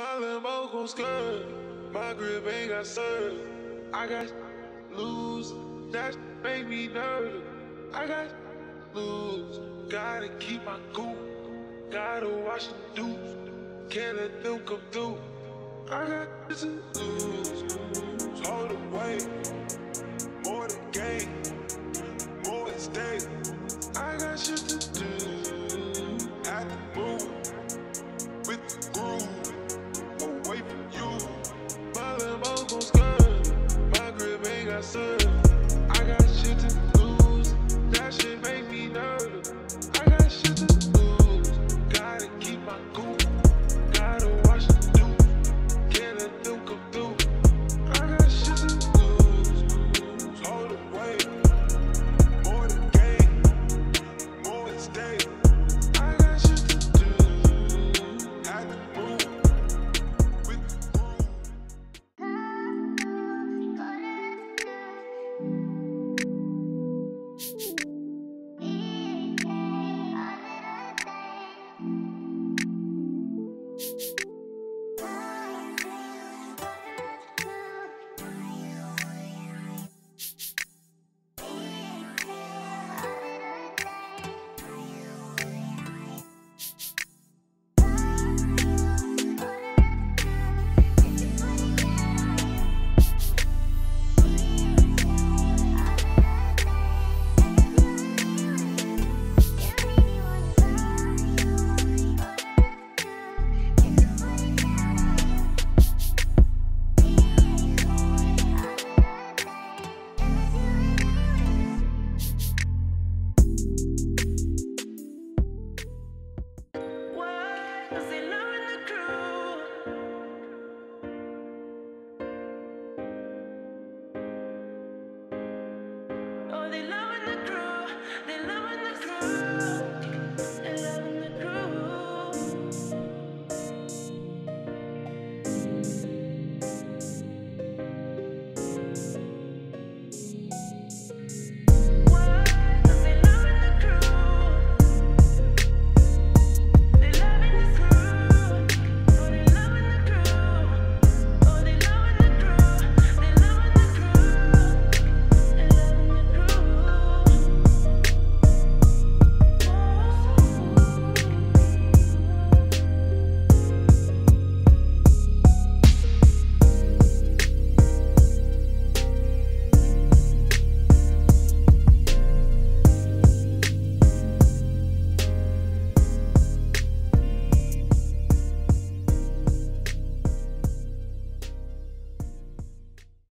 My limo gon' skirt, my grip ain't got served. I got lose, that make me nervous. I got lose, gotta keep my cool, gotta watch the dudes, can't let them come through. I got to lose, hold away, more than game, grip